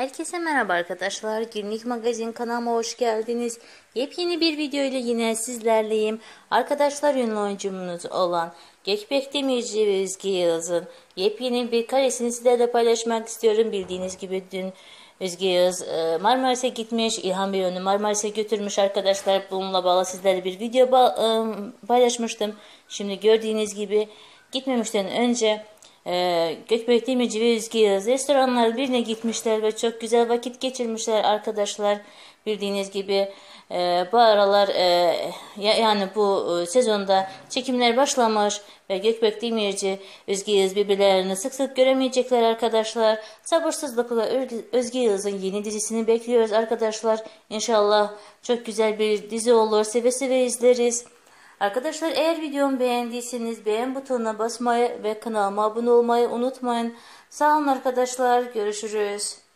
Herkese merhaba arkadaşlar. Günlük Magazin kanalıma hoş geldiniz. Yepyeni bir video ile yine sizlerleyim. Arkadaşlar ünlü oyuncumuz olan Gökbek Demirci ve Özge Yağız'ın yepyeni bir karesini sizlerle paylaşmak istiyorum. Bildiğiniz gibi dün Özge Yağız e, Marmaris'e gitmiş. İlhan Bey onu Marmaris'e götürmüş arkadaşlar. Bununla bağlı sizlerle bir video e, paylaşmıştım. Şimdi gördüğünüz gibi gitmemişten önce ee, Gökbek Demirci ve Özge Yağız restoranlar birine gitmişler ve çok güzel vakit geçirmişler arkadaşlar. Bildiğiniz gibi e, bu aralar e, yani bu e, sezonda çekimler başlamış ve Gökbek Demirci, Özge Yağız birbirlerini sık sık göremeyecekler arkadaşlar. Sabırsızlıkla Özge Yağız'ın yeni dizisini bekliyoruz arkadaşlar. İnşallah çok güzel bir dizi olur. Seve seve izleriz. Arkadaşlar eğer videomu beğendiyseniz beğen butonuna basmayı ve kanalıma abone olmayı unutmayın. Sağ olun arkadaşlar. Görüşürüz.